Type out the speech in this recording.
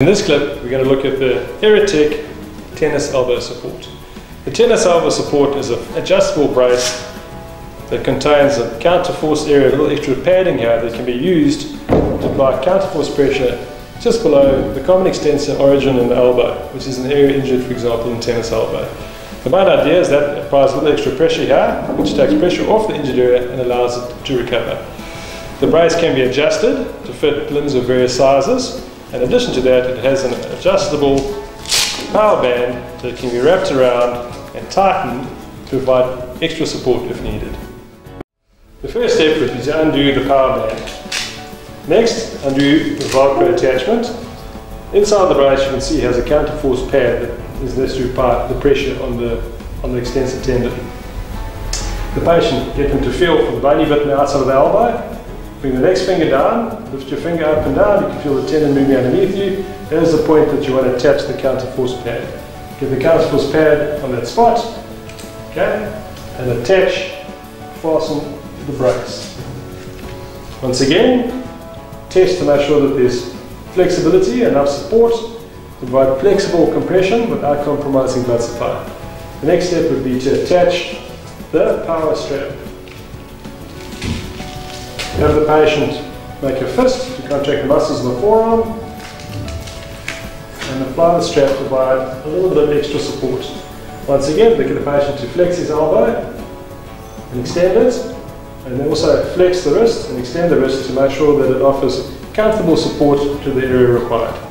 In this clip, we're going to look at the Aerotech tennis elbow support. The tennis elbow support is an adjustable brace that contains a counterforce area, a little extra padding here that can be used to apply counterforce pressure just below the common extensor origin in the elbow, which is an area injured, for example, in tennis elbow. The main idea is that it applies a little extra pressure here, which takes pressure off the injured area and allows it to recover. The brace can be adjusted to fit limbs of various sizes. In addition to that, it has an adjustable power band that can be wrapped around and tightened to provide extra support if needed. The first step would be to undo the power band. Next, undo the Velcro attachment. Inside the brace you can see it has a counterforce pad that is necessary to apply the pressure on the, on the extensor tendon. The patient get them to feel for the bony bit on the outside of the elbow Bring the next finger down, lift your finger up and down, you can feel the tendon moving underneath you. There's the point that you want to attach the counterforce pad. Get the counterforce pad on that spot, okay, and attach, fasten the brace. Once again, test to make sure that there's flexibility, enough support provide flexible compression without compromising blood supply. The next step would be to attach the power strap have the patient make a fist to contract the muscles in the forearm and apply the strap to provide a little bit of extra support. Once again, look at the patient to flex his elbow and extend it and then also flex the wrist and extend the wrist to make sure that it offers comfortable support to the area required.